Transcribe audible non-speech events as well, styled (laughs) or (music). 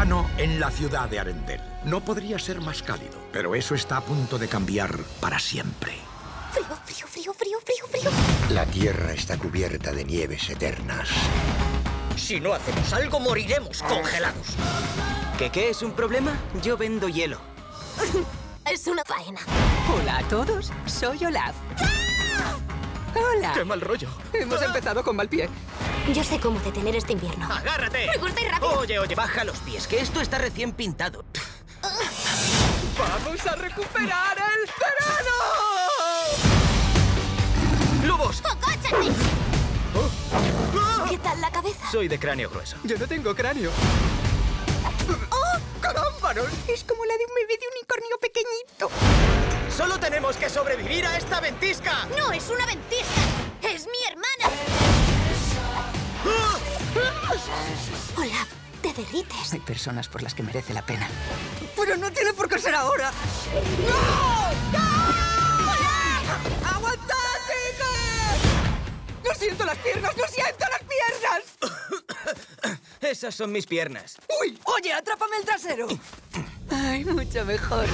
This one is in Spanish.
verano en la ciudad de Arendelle. No podría ser más cálido, pero eso está a punto de cambiar para siempre. Frío, frío, frío, frío, frío, frío. La Tierra está cubierta de nieves eternas. Si no hacemos algo, moriremos congelados. ¿Qué qué es un problema? Yo vendo hielo. (laughs) Es una faena. Hola a todos, soy Olaf. Hola. ¡Qué mal rollo! Hemos empezado con mal pie. Yo sé cómo detener este invierno. ¡Agárrate! Me gusta ir rápido. Oye, oye, baja los pies, que esto está recién pintado. ¡Vamos a recuperar el verano! ¡Lobos! ¡Acóchate! ¿Qué tal la cabeza? Soy de cráneo grueso. Yo no tengo cráneo. ¡Oh, carámbanos! Es como la de un bebé de unicornio pequeñito. ¡Solo tenemos que sobrevivir a esta ventisca! No es una ventisca. Olaf, te derrites. Hay personas por las que merece la pena. ¡Pero no tiene por qué ser ahora! ¡Aguantad, chicos! ¡No siento las piernas! ¡No siento las piernas! (coughs) Esas son mis piernas. ¡Uy! ¡Oye, atrápame el trasero! Ay, mucho mejor.